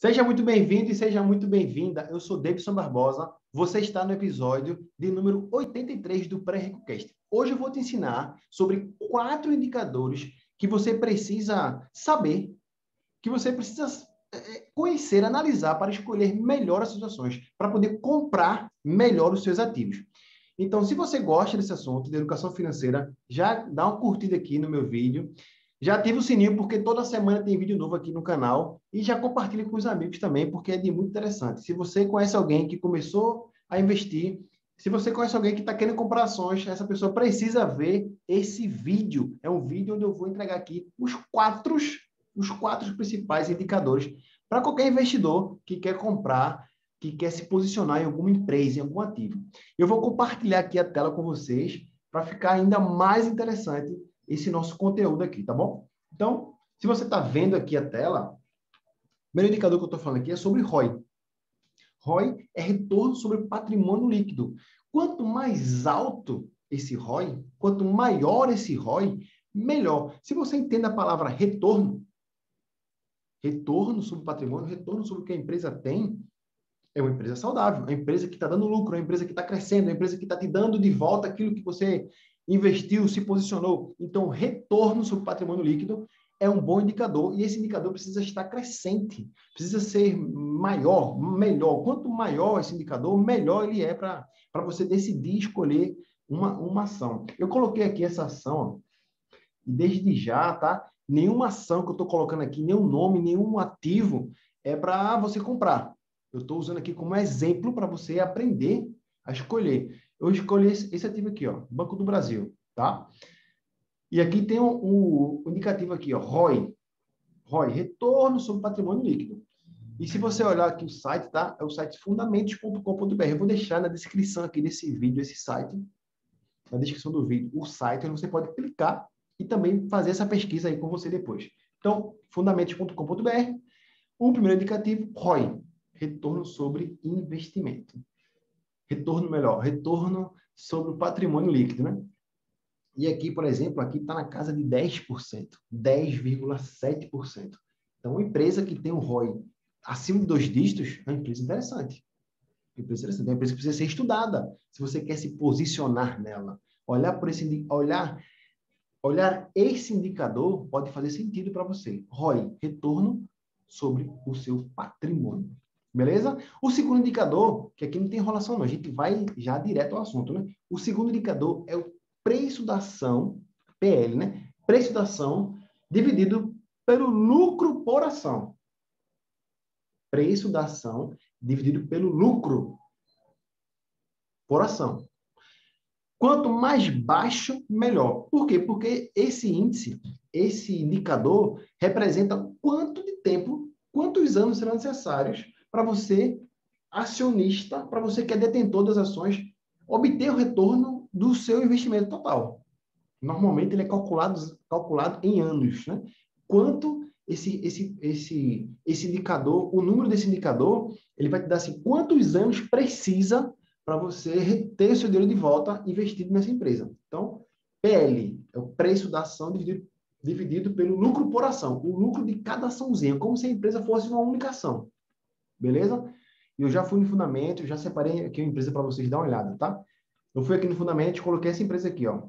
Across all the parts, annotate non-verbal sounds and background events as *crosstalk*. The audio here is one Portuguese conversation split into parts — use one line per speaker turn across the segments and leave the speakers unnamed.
Seja muito bem-vindo e seja muito bem-vinda. Eu sou Davidson Barbosa. Você está no episódio de número 83 do Pré-RicoCast. Hoje eu vou te ensinar sobre quatro indicadores que você precisa saber, que você precisa é, conhecer, analisar para escolher melhor as situações, para poder comprar melhor os seus ativos. Então, se você gosta desse assunto de educação financeira, já dá uma curtida aqui no meu vídeo já ative o sininho, porque toda semana tem vídeo novo aqui no canal. E já compartilhe com os amigos também, porque é de muito interessante. Se você conhece alguém que começou a investir, se você conhece alguém que está querendo comprar ações, essa pessoa precisa ver esse vídeo. É um vídeo onde eu vou entregar aqui os quatro, os quatro principais indicadores para qualquer investidor que quer comprar, que quer se posicionar em alguma empresa, em algum ativo. Eu vou compartilhar aqui a tela com vocês para ficar ainda mais interessante esse nosso conteúdo aqui, tá bom? Então, se você está vendo aqui a tela, o primeiro indicador que eu estou falando aqui é sobre ROI. ROI é retorno sobre patrimônio líquido. Quanto mais alto esse ROI, quanto maior esse ROI, melhor. Se você entende a palavra retorno, retorno sobre patrimônio, retorno sobre o que a empresa tem, é uma empresa saudável, é uma empresa que está dando lucro, é uma empresa que está crescendo, é uma empresa que está te dando de volta aquilo que você investiu, se posicionou. Então, retorno sobre patrimônio líquido é um bom indicador e esse indicador precisa estar crescente, precisa ser maior, melhor. Quanto maior esse indicador, melhor ele é para você decidir escolher uma, uma ação. Eu coloquei aqui essa ação, e desde já, tá? Nenhuma ação que eu estou colocando aqui, nenhum nome, nenhum ativo é para você comprar. Eu estou usando aqui como exemplo para você aprender a escolher. Eu escolhi esse, esse ativo aqui, ó, Banco do Brasil, tá? E aqui tem o, o, o indicativo aqui, ó, ROI. ROI, retorno sobre patrimônio líquido. E se você olhar aqui o site, tá? É o site fundamentos.com.br. Eu vou deixar na descrição aqui desse vídeo esse site, na descrição do vídeo, o site onde você pode clicar e também fazer essa pesquisa aí com você depois. Então, fundamentos.com.br. O primeiro indicativo, ROI, retorno sobre investimento retorno melhor, retorno sobre o patrimônio líquido, né? E aqui, por exemplo, aqui está na casa de 10%, 10,7%. Então, uma empresa que tem um ROI acima de dois dígitos é uma empresa interessante. Empresa interessante, é uma empresa que precisa ser estudada. Se você quer se posicionar nela, olhar por esse olhar olhar esse indicador pode fazer sentido para você. ROI, retorno sobre o seu patrimônio. Beleza? O segundo indicador, que aqui não tem enrolação não, a gente vai já direto ao assunto, né? O segundo indicador é o preço da ação, PL, né? Preço da ação dividido pelo lucro por ação. Preço da ação dividido pelo lucro por ação. Quanto mais baixo, melhor. Por quê? Porque esse índice, esse indicador, representa quanto de tempo, quantos anos serão necessários para você, acionista, para você que é detentor das ações, obter o retorno do seu investimento total. Normalmente ele é calculado, calculado em anos, né? Quanto esse, esse, esse, esse indicador, o número desse indicador, ele vai te dar assim, quantos anos precisa para você ter o seu dinheiro de volta investido nessa empresa. Então, PL é o preço da ação dividido, dividido pelo lucro por ação, o lucro de cada açãozinha, como se a empresa fosse uma única ação. Beleza? Eu já fui no fundamento, já separei aqui uma empresa para vocês dar uma olhada, tá? Eu fui aqui no fundamento coloquei essa empresa aqui, ó.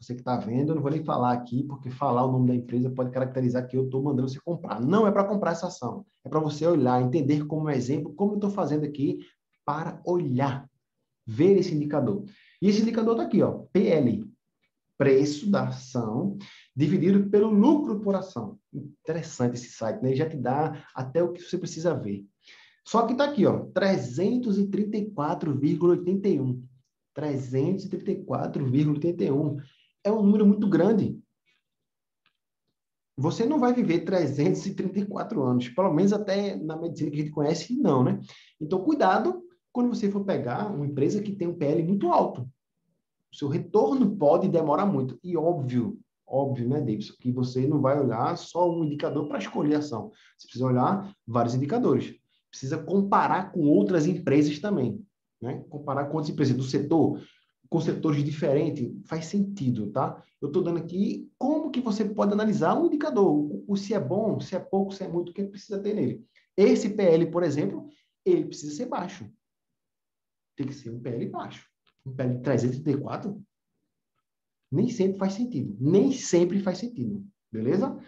Você que está vendo, eu não vou nem falar aqui, porque falar o nome da empresa pode caracterizar que eu estou mandando você comprar. Não é para comprar essa ação. É para você olhar, entender como exemplo, como eu estou fazendo aqui para olhar, ver esse indicador. E esse indicador está aqui, ó, PL, preço da ação dividido pelo lucro por ação. Interessante esse site, né? Ele já te dá até o que você precisa ver. Só que está aqui, ó, 334,81. 334,81. É um número muito grande. Você não vai viver 334 anos, pelo menos até na medicina que a gente conhece, não, né? Então, cuidado quando você for pegar uma empresa que tem um PL muito alto. O seu retorno pode demorar muito. E óbvio, óbvio, né, Davidson, que você não vai olhar só um indicador para escolher a ação. Você precisa olhar vários indicadores. Precisa comparar com outras empresas também. Né? Comparar com outras empresas do setor. com setores diferentes, faz sentido, tá? Eu estou dando aqui como que você pode analisar um indicador, o, se é bom, se é pouco, se é muito, o que precisa ter nele. Esse PL, por exemplo, ele precisa ser baixo. Tem que ser um PL baixo. Um PL 334 nem sempre faz sentido. Nem sempre faz sentido. Beleza?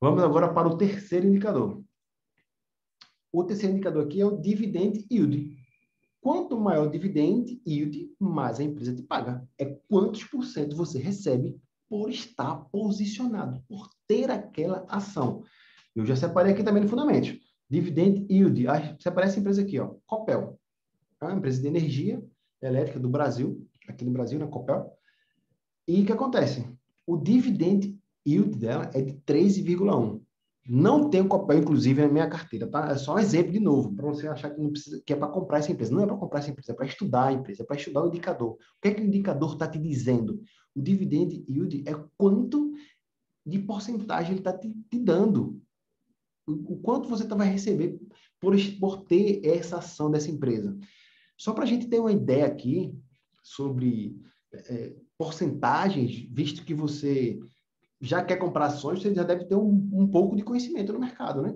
Vamos agora para o terceiro indicador. O terceiro indicador aqui é o dividend yield. Quanto maior o dividend yield, mais a empresa te paga. É quantos por cento você recebe por estar posicionado, por ter aquela ação. Eu já separei aqui também no fundamento. Dividend yield. Ah, separei essa empresa aqui, ó, Copel. É uma empresa de energia elétrica do Brasil, aqui no Brasil, na Copel. E o que acontece? O dividend yield dela é de 13,1. Não tem Copel, inclusive, na minha carteira, tá? É só um exemplo de novo, para você achar que, não precisa, que é para comprar essa empresa. Não é para comprar essa empresa, é para estudar a empresa, é para estudar o indicador. O que é que o indicador está te dizendo? O dividend yield é quanto de porcentagem ele está te, te, dando. O, o quanto você tá, vai receber por, por ter essa ação dessa empresa. Só para a gente ter uma ideia aqui sobre é, porcentagens, visto que você já quer comprar ações, você já deve ter um, um pouco de conhecimento no mercado, né?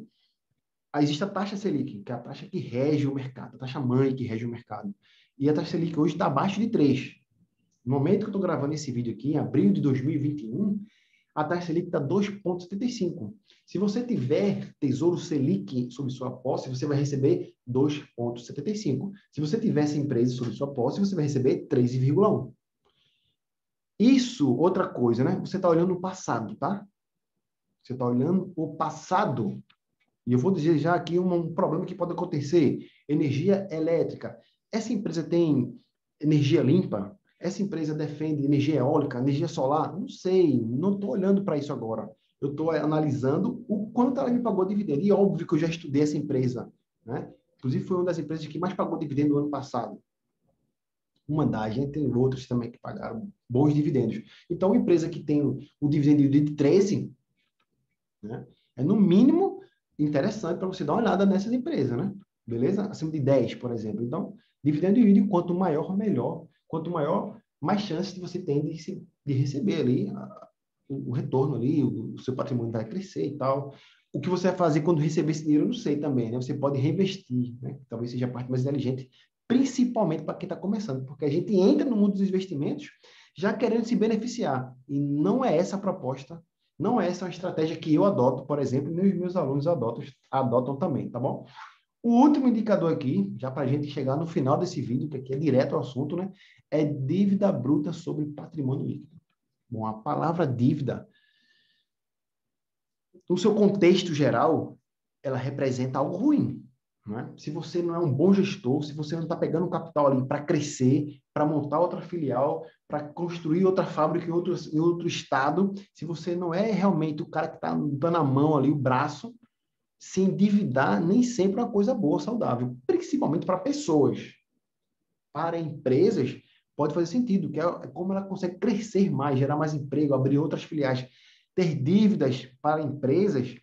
Aí existe a taxa Selic, que é a taxa que rege o mercado, a taxa mãe que rege o mercado. E a taxa Selic hoje está abaixo de 3. No momento que eu estou gravando esse vídeo aqui, em abril de 2021, a taxa Selic está 2,75. Se você tiver Tesouro Selic sobre sua posse, você vai receber 2,75. Se você tiver essa empresa sobre sua posse, você vai receber 3,1. Isso, outra coisa, né? Você está olhando o passado, tá? Você está olhando o passado. E eu vou dizer já aqui um, um problema que pode acontecer. Energia elétrica. Essa empresa tem energia limpa? Essa empresa defende energia eólica, energia solar? Não sei, não estou olhando para isso agora. Eu estou analisando o quanto ela me pagou dividendo. E óbvio que eu já estudei essa empresa. Né? Inclusive, foi uma das empresas que mais pagou dividendo no ano passado uma da gente tem outras também que pagaram bons dividendos. Então, uma empresa que tem o dividendo de 13, né, é no mínimo interessante para você dar uma olhada nessas empresas, né? Beleza? Acima de 10, por exemplo. Então, dividendo yield, quanto maior, melhor. Quanto maior, mais chance de você tem de, se, de receber ali a, o, o, retorno ali, o, o, seu patrimônio vai crescer e tal. O que você vai fazer quando receber esse dinheiro, eu não sei também, né? Você pode reinvestir, né? Talvez seja a parte mais inteligente principalmente para quem está começando, porque a gente entra no mundo dos investimentos já querendo se beneficiar. E não é essa a proposta, não é essa uma estratégia que eu adoto, por exemplo, e meus, meus alunos adotam, adotam também, tá bom? O último indicador aqui, já para a gente chegar no final desse vídeo, que aqui é direto ao assunto, né? É dívida bruta sobre patrimônio líquido. Bom, a palavra dívida, no seu contexto geral, ela representa algo ruim. Né? Se você não é um bom gestor, se você não está pegando capital ali para crescer, para montar outra filial, para construir outra fábrica em outro, em outro estado, se você não é realmente o cara que está dando a mão ali, o braço, se endividar nem sempre é uma coisa boa, saudável, principalmente para pessoas. Para empresas, pode fazer sentido, que é como ela consegue crescer mais, gerar mais emprego, abrir outras filiais. Ter dívidas para empresas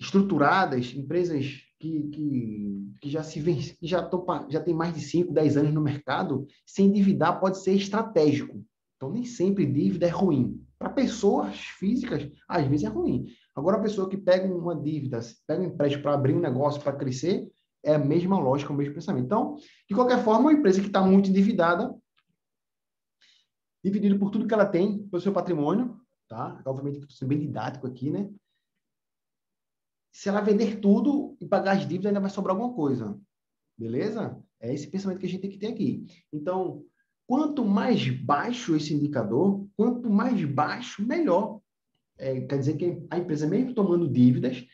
estruturadas, empresas que, que, que já se já, já tem mais de 5, 10 anos no mercado, se endividar pode ser estratégico. Então, nem sempre dívida é ruim. Para pessoas físicas, às vezes é ruim. Agora, a pessoa que pega uma dívida, pega um empréstimo para abrir um negócio, para crescer, é a mesma lógica, o mesmo pensamento. Então, de qualquer forma, uma empresa que está muito endividada, dividido por tudo que ela tem, pelo seu patrimônio, tá? Obviamente, estou sendo bem didático aqui, né? Se ela vender tudo e pagar as dívidas, ainda vai sobrar alguma coisa. Beleza? É esse pensamento que a gente tem que ter aqui. Então, quanto mais baixo esse indicador, quanto mais baixo, melhor. É, quer dizer que a empresa, mesmo tomando dívidas,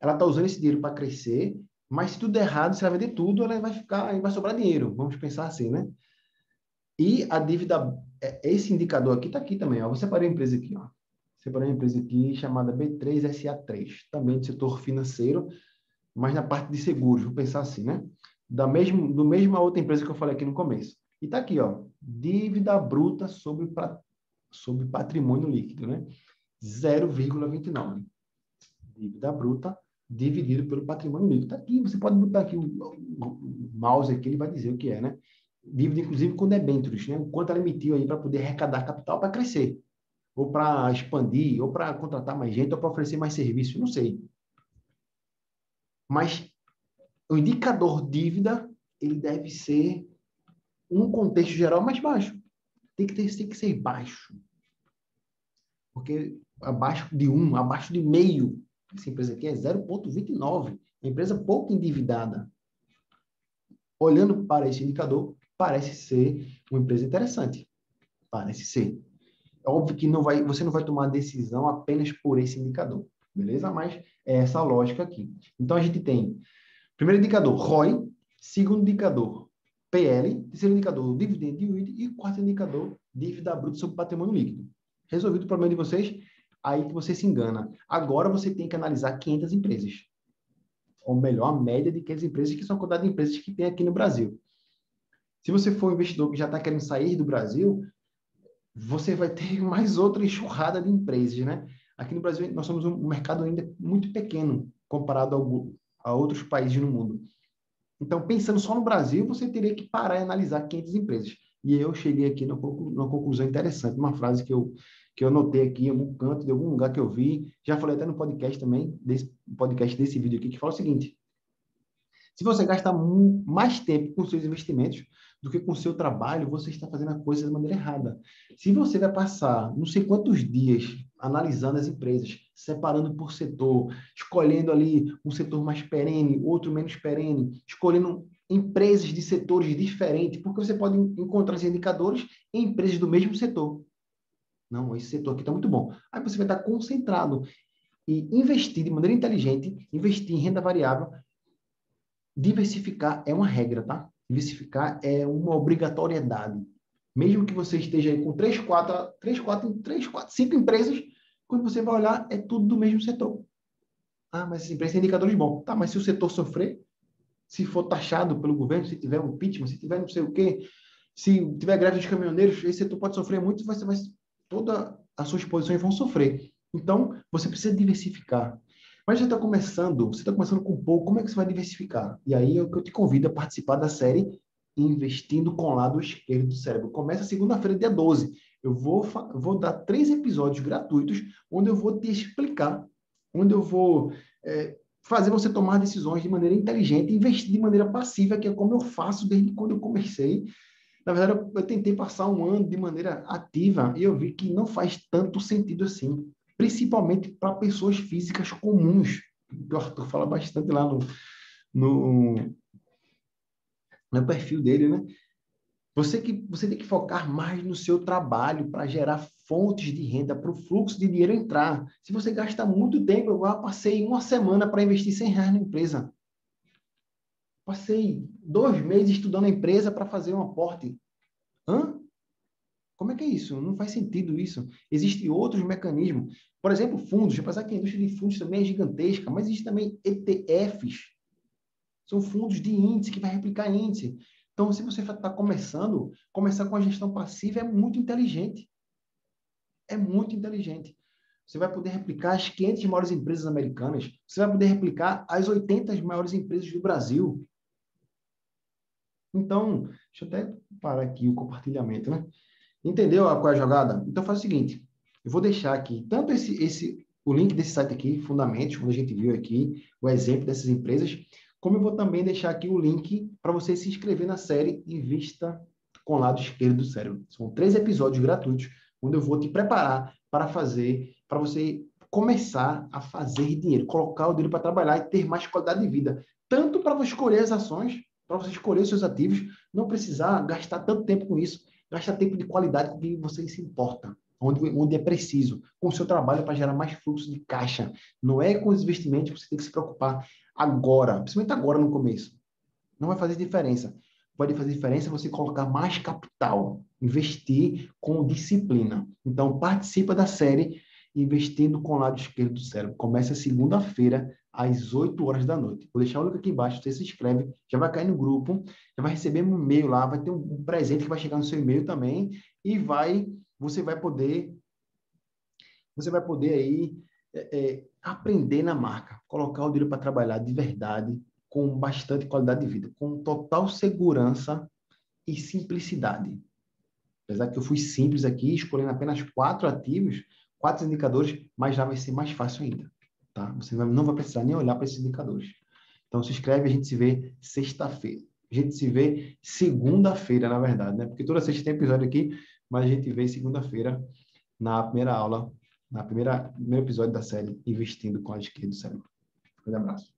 ela está usando esse dinheiro para crescer, mas se tudo der errado, se ela vender tudo, ela vai ficar, vai sobrar dinheiro. Vamos pensar assim, né? E a dívida, é, esse indicador aqui está aqui também. Ó. Vou separar a empresa aqui. Ó separei uma empresa aqui chamada B3SA3, também do setor financeiro, mas na parte de seguros, vou pensar assim, né? Da mesmo, do mesma outra empresa que eu falei aqui no começo. E tá aqui, ó, dívida bruta sobre, sobre patrimônio líquido, né? 0,29. Dívida bruta dividido pelo patrimônio líquido. Tá aqui, você pode botar aqui o, o mouse aqui, ele vai dizer o que é, né? dívida inclusive com debêntures, né? O quanto ela emitiu aí para poder arrecadar capital para crescer, ou para expandir, ou para contratar mais gente, ou para oferecer mais serviço, não sei. Mas o indicador dívida, ele deve ser um contexto geral mais baixo. Tem que, ter, tem que ser baixo. Porque abaixo de 1, abaixo de meio, essa empresa aqui é 0,29. Empresa pouco endividada. Olhando para esse indicador, parece ser uma empresa interessante. Parece ser. É óbvio que não vai, você não vai tomar decisão apenas por esse indicador, beleza? Mas é essa lógica aqui. Então a gente tem primeiro indicador ROI, segundo indicador PL, terceiro indicador dividend yield e quarto indicador dívida bruta sobre patrimônio líquido. Resolvido o problema de vocês, aí que você se engana. Agora você tem que analisar 500 empresas. Ou melhor, a média de 500 empresas, que são a quantidade de empresas que tem aqui no Brasil. Se você for um investidor que já está querendo sair do Brasil, você vai ter *laughs* mais outra enxurrada de empresas, né? Aqui no Brasil, nós somos um mercado ainda muito pequeno comparado ao, a outros países no mundo. Então, pensando só no Brasil, você teria que parar e analisar 500 empresas. E eu cheguei aqui numa conclusão interessante, uma frase que eu, que eu notei aqui em algum canto, de algum lugar que eu vi, já falei até no podcast também, desse podcast desse vídeo aqui, que fala o seguinte: se você gasta mais tempo com seus investimentos do que com o seu trabalho, você está fazendo a coisa de maneira errada. Se você vai passar não sei quantos dias analisando as empresas, separando por setor, escolhendo ali um setor mais perene, outro menos perene, escolhendo empresas de setores diferentes, porque você pode encontrar esses indicadores em empresas do mesmo setor. Não, esse setor aqui está muito bom. Aí você vai estar concentrado e investir de maneira inteligente, investir em renda variável, diversificar é uma regra, tá? Diversificar é uma obrigatoriedade. Mesmo que você esteja aí com três, quatro, três, quatro, três, quatro, cinco empresas, quando você vai olhar, é tudo do mesmo setor. Ah, mas essa empresa tem indicadores bons. Tá, mas se o setor sofrer, se for taxado pelo governo, se tiver um impeachment, se tiver não sei o quê, se tiver greve dos caminhoneiros, esse setor pode sofrer muito, vai, vai, todas as suas posições vão sofrer. Então, você precisa diversificar. Mas você está começando, você está começando com pouco, como é que você vai diversificar? E aí é o que eu te convido a participar da série Investindo com o Lado Esquerdo do Cérebro. Começa segunda-feira, dia 12. Eu vou, vou dar três episódios gratuitos, onde eu vou te explicar, onde eu vou é, fazer você tomar decisões de maneira inteligente investir de maneira passiva, que é como eu faço desde quando eu comecei. Na verdade, eu, eu tentei passar um ano de maneira ativa e eu vi que não faz tanto sentido assim, principalmente para pessoas físicas comuns, que o Arthur fala bastante lá no, no, no perfil dele, né? Você, que, você tem que focar mais no seu trabalho para gerar fontes de renda, para o fluxo de dinheiro entrar. Se você gasta muito tempo, eu passei uma semana para investir 100 reais na empresa. Passei dois meses estudando a empresa para fazer um aporte. Hã? Como é que é isso? Não faz sentido isso. Existem outros mecanismos. Por exemplo, fundos. Apesar que a indústria de fundos também é gigantesca, mas existe também ETFs. São fundos de índice que vai replicar índice. Então, se você está começando, começar com a gestão passiva é muito inteligente. É muito inteligente. Você vai poder replicar as 500 maiores empresas americanas. Você vai poder replicar as 80 maiores empresas do Brasil. Então, deixa eu até parar aqui o compartilhamento, né? Entendeu qual é a jogada? Então, faz o seguinte. Eu vou deixar aqui tanto esse, esse o link desse site aqui, Fundamentos, onde a gente viu aqui o exemplo dessas empresas, como eu vou também deixar aqui o link para você se inscrever na série Invista com o lado esquerdo do cérebro. São três episódios gratuitos, onde eu vou te preparar para fazer, para você começar a fazer dinheiro, colocar o dinheiro para trabalhar e ter mais qualidade de vida. Tanto para você escolher as ações, para você escolher os seus ativos, não precisar gastar tanto tempo com isso, gastar tempo de qualidade com que você se importa onde, onde é preciso, com o seu trabalho para gerar mais fluxo de caixa. Não é com os investimentos que você tem que se preocupar agora, principalmente agora no começo. Não vai fazer diferença. Pode fazer diferença você colocar mais capital, investir com disciplina. Então, participa da série Investindo com o Lado Esquerdo do Cérebro. Começa segunda-feira, às 8 horas da noite. Vou deixar o link aqui embaixo, você se inscreve, já vai cair no grupo, já vai receber um e-mail lá, vai ter um presente que vai chegar no seu e-mail também, e vai você vai poder você vai poder aí é, é, aprender na marca, colocar o dinheiro para trabalhar de verdade, com bastante qualidade de vida, com total segurança e simplicidade. Apesar que eu fui simples aqui, escolhendo apenas quatro ativos, quatro indicadores, mas já vai ser mais fácil ainda. Tá? Você não vai precisar nem olhar para esses indicadores. Então, se inscreve, a gente se vê sexta-feira. A gente se vê segunda-feira, na verdade, né? Porque toda sexta tem episódio aqui, mas a gente vê segunda-feira na primeira aula, na primeira primeiro episódio da série Investindo com a Esquerda do Cérebro. Um grande abraço.